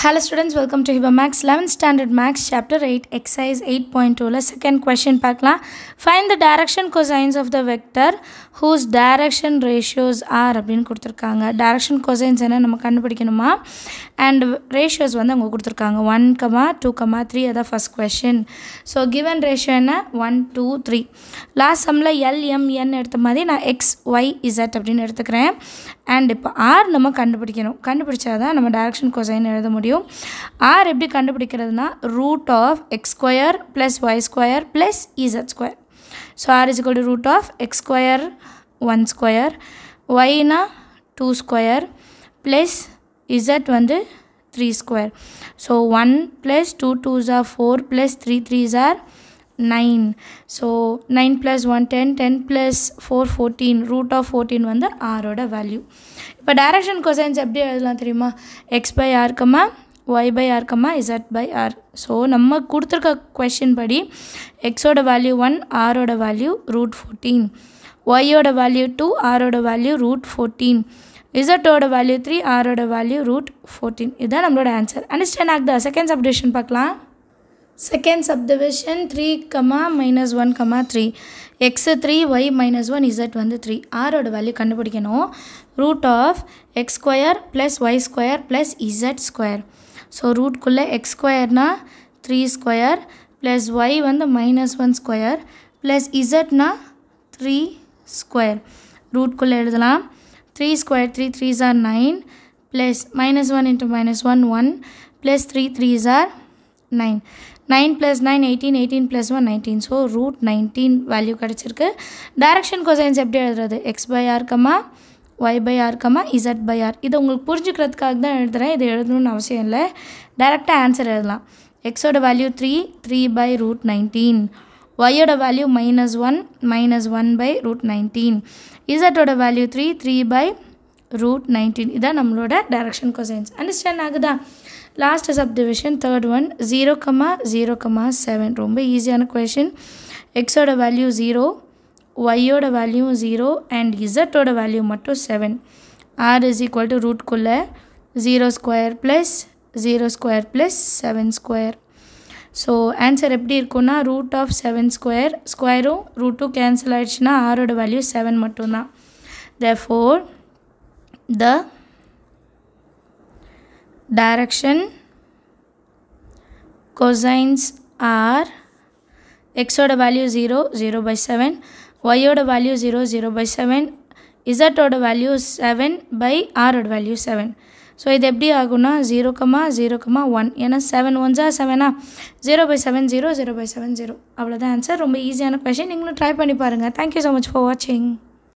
Hello students welcome to Hiba maths eleventh standard maths chapter eight exercise eight point டூவில் second question பார்க்கலாம் find the direction cosines of the vector whose direction ratios are அப்படின்னு கொடுத்துருக்காங்க direction cosines என்ன நம்ம கண்டுபிடிக்கணுமா and ratios வந்து அவங்க கொடுத்துருக்காங்க one comma two comma three அதான் first question so given ratio என்ன ஒன் டூ த்ரீ லாஸ்ட் சம்மில் எல்எம்என் எடுத்த மாதிரி நான் எக்ஸ் ஒய் இசட் அப்படின்னு எடுத்துக்கிறேன் அண்ட் இப்போ ஆர் நம்ம கண்டுபிடிக்கணும். கண்டுபிடிச்சா தான் நம்ம டைரக்ஷன் கொசைன் எழுத முடியும். ஆர் எப்படி கண்டுபிடிக்கிறதுனா root of x square plus y square plus z square so r is to root of x square one square ஒய்னா two square plus z வந்து three square so one plus two twos are four plus three threes are nine so nine plus one ten ten plus four fourteen root of fourteen வந்து ஆரோட value இப்போ direction cosines எப்படி எழுதலாம் தெரியுமா? X by ஆர்க்கமா y by ஆர்க்கமா z by r so நம்ம கொடுத்துருக்க question படி எக்ஸோட வேல்யூ ஒன் ஆரோட வேல்யூ ரூட் ஃபோர்டீன் ஒய்யோட வேல்யூ டூ ஆரோட வேல்யூ ரூட் ஃபோர்டீன் இசட்டோட வேல்யூ த்ரீ ஆரோட வேல்யூ ரூட் ஃபோர்டீன் இதுதான் நம்மளோட ஆன்சர் அண்டர்ஸ்டாண்ட் ஆகுதா? செகண்ட் சப்டிவிஷன் பார்க்கலாம். Second subdivision three comma minus one comma three x three y minus one z வந்து three ஆரோட வேல்யூ கண்டுபிடிக்கணும். Root of x square plus y square plus z square so ரூட்குள்ளே x ஸ்கொயர்னா three square plus y வந்து minus one square plus இசட்னா three square ரூட்குள்ளே எழுதலாம். Three square three threes are nine plus minus one into minus one one plus three threes are nine nine plus nine eighteen eighteen plus one nineteen so root nineteen value கிடச்சிருக்கு. Direction cosines எப்படி எழுதுறது? X by ஆர்க்கமா y by ஆர்க்கமா z by r இதை உங்களுக்கு புரிஞ்சுக்கிறதுக்காக தான் எழுதுகிறேன் இது எழுதணும்னு அவசியம் இல்லை. டேரெக்டாக ஆன்சர் எழுதலாம். எக்ஸோட value three three by root nineteen ஒய்யோட value minus one minus one by root nineteen இசட்டோட value three three by root nineteen இதான் நம்மளோட டேரக்ஷன் கொசைன்ஸ் அண்டர்ஸ்டாண்ட் ஆகுதா? Last subdivision third one zero comma zero comma seven ரொம்ப ஈஸியான question எக்ஸோட value zero ஒய்யோட value zero and இசட்டோட value மட்டும் seven r is equal to ரூட்குள்ளே zero square plus zero square plus seven square so answer எப்படி இருக்குன்னா root of seven square ஸ்கொயரும் ரூட்டும் கேன்சல் ஆகிடுச்சுன்னா ஆரோட வேல்யூ செவன் மட்டும்தான். Therefore the direction cosines are x ஓட value zero zero by seven ஒய்யோட value zero zero by seven இசட்டோட value seven r ஓட வேல்யூ செவன் ஸோ இது எப்படி ஆகும்னா zero comma zero comma one ஏன்னா செவன் ஒன்ஸா செவனா zero by seven zero zero by seven zero அவ்வளோதான் answer ரொம்ப ஈஸியான கொஷின் நீங்களும் ட்ரை பண்ணி பாருங்கள் தேங்க்யூ ஸோ மச் ஃபார் வாட்சிங்